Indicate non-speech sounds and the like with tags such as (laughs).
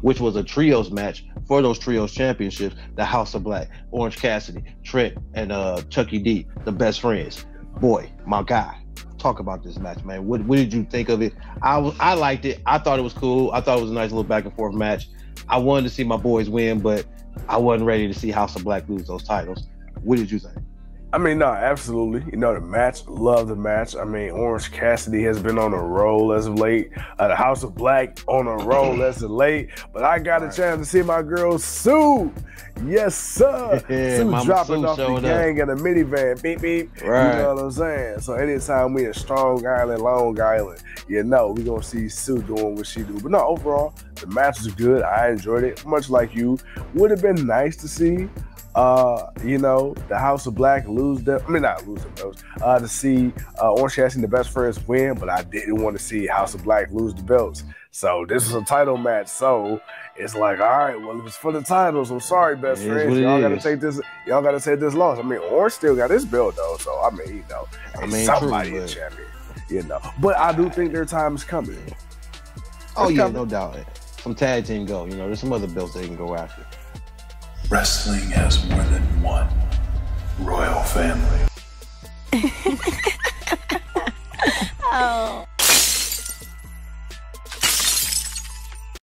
which was a trios match for those trios championships. The House of Black, Orange Cassidy, Trent, and uh, Chuckie T, the best friends. Boy, my guy. Talk about this match, man. What, what did you think of it? I was I liked it. I thought it was cool. I thought it was a nice little back and forth match. I wanted to see my boys win, but I wasn't ready to see House of Black lose those titles. What did you think? I mean, no, absolutely. You know, the match, love the match. I mean, Orange Cassidy has been on a roll as of late. Uh, the House of Black on a roll as of late. But I got a chance to see my girl Sue. Yes, sir. (laughs) Yeah, Sue Mama dropping Sue off the showed up. gang in a minivan. Beep, beep. Right. You know what I'm saying? So anytime we in Strong Island, Long Island, you know, we going to see Sue doing what she do. But no, overall, the match was good. I enjoyed it. Much like you. Would have been nice to see uh, you know, the House of Black lose them. I mean, not lose them belts. Uh, to see uh, Orange Cassidy and the Best Friends win, but I didn't want to see House of Black lose the belts. So this was a title match. So it's like, all right, well, if it's for the titles, I'm sorry, Best It is Friends. Y'all got to is. take this. Y'all got to take this loss. I mean, Orange still got his belt though. So I mean, you know, I mean, somebody true, a but- champion. You know, but I do think their time is coming. Oh yeah, coming. no doubt. Some tag team go. You know, there's some other belts they can go after. Wrestling has more than one royal family. (laughs) oh.